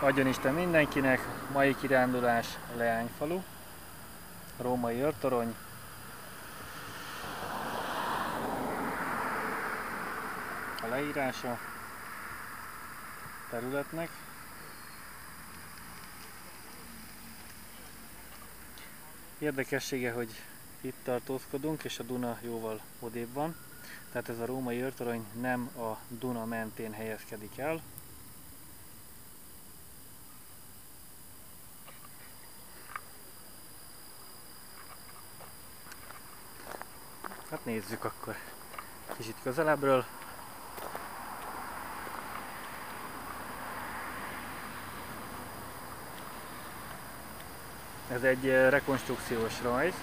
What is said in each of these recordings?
Adjon Isten mindenkinek, mai kirándulás Leányfalu, római őrtorony, a leírása területnek. Érdekessége, hogy itt tartózkodunk, és a Duna jóval odébb van. Tehát ez a római őrtorony nem a Duna mentén helyezkedik el, nézzük akkor kicsit közelebbről. Ez egy eh, rekonstrukciós rajz.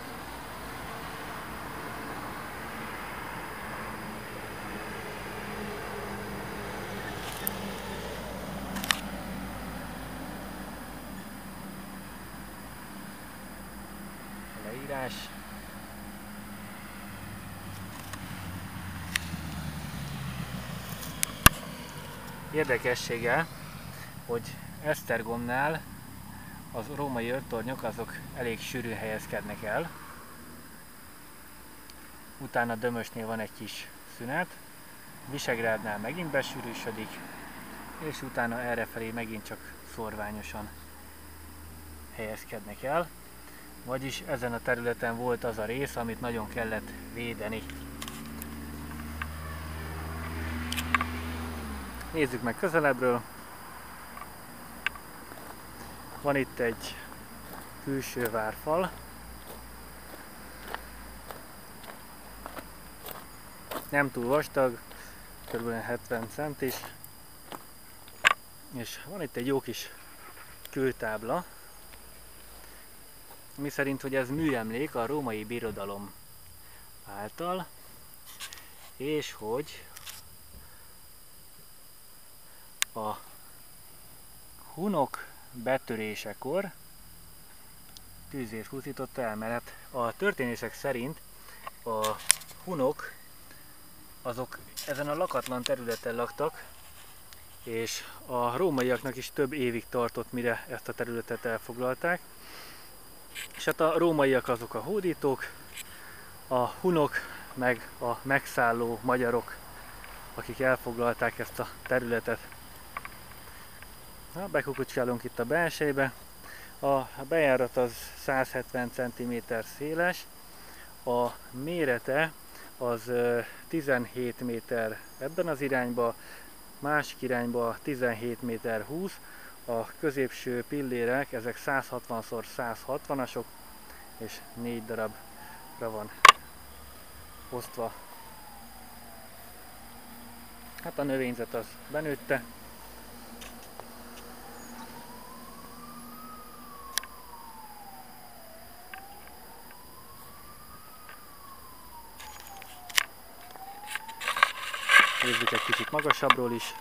Érdekessége, hogy Esztergomnál az római őrtornyok azok elég sűrű helyezkednek el. Utána Dömösnél van egy kis szünet, Visegrádnál megint besűrűsödik, és utána errefelé megint csak szorványosan helyezkednek el. Vagyis ezen a területen volt az a rész, amit nagyon kellett védeni. Nézzük meg közelebbről. Van itt egy külső várfal. Nem túl vastag, kb. 70 centis. És van itt egy jó kis kőtábla, mi szerint, hogy ez műemlék a római birodalom által, és hogy a hunok betörésekor tűzért húzított el, mert a történések szerint a hunok azok ezen a lakatlan területen laktak, és a rómaiaknak is több évig tartott, mire ezt a területet elfoglalták. És hát a rómaiak azok a hódítók, a hunok meg a megszálló magyarok, akik elfoglalták ezt a területet. Na, bekukucskálunk itt a belsejbe. A bejárat az 170 cm széles, a mérete az 17 méter ebben az irányba, másik irányba 17 méter 20, a középső pillérek, ezek 160x160-asok, és négy darabra van osztva. Hát a növényzet az benőtte. Nézzük egy kicsit magasabbról is.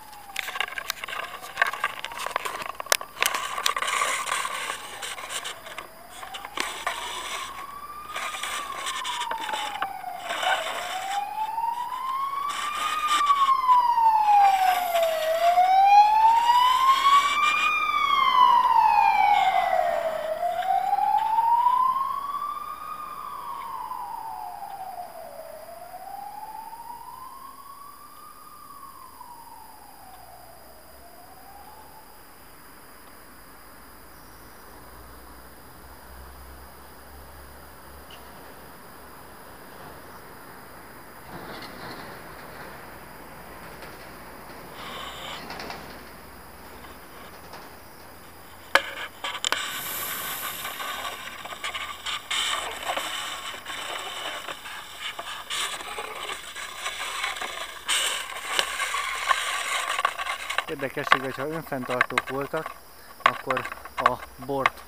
Érdekesség, hogy ha önfenntartók voltak, akkor a bort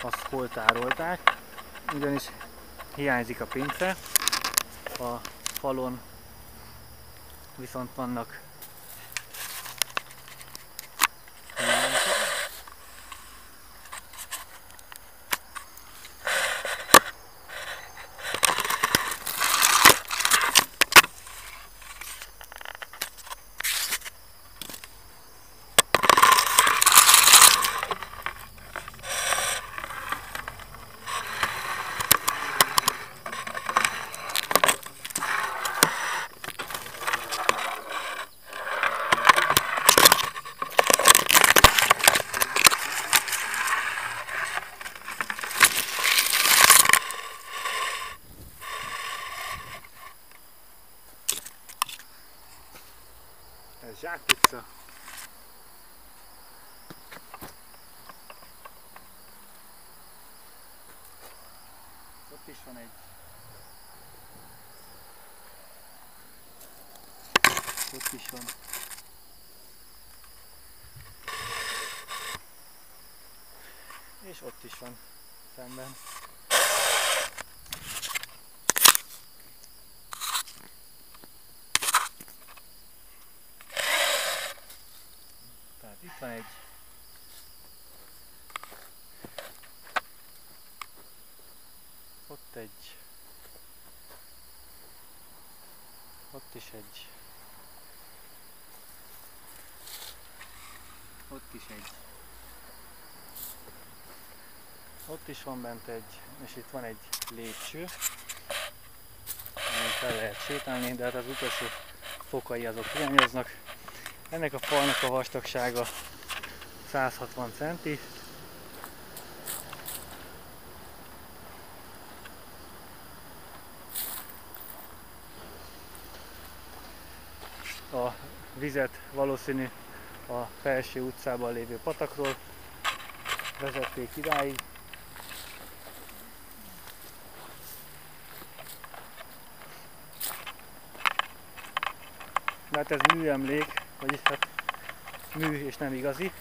azt hol tárolták, ugyanis hiányzik a pince, a falon viszont vannak Zsák utca. Ott is van egy ott is van. És ott is van szemben. Tehát itt van egy. Ott egy. Ott is egy. Ott is egy. Ott is van bent egy, és itt van egy lépcső, amin fel lehet sétálni, de hát az utolsó fokai azok hiányoznak. Ennek a falnak a vastagsága 160 cm, a vizet valószínű a felső utcában lévő patakról vezették idáig. Mert ez műemlék, vagyis hát mű és nem igazi.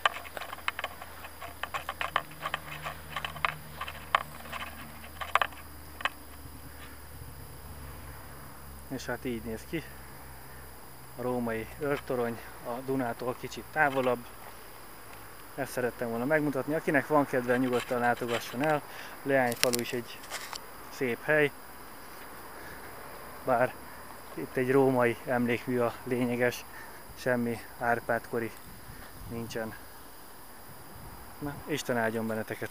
És hát így néz ki a római őrtorony a Dunától kicsit távolabb. Ezt szerettem volna megmutatni. Akinek van kedve, nyugodtan látogasson el. Leányfalu is egy szép hely. Bár itt egy római emlékmű a lényeges, semmi Árpád-kori nincsen. Na, Isten áldjon benneteket!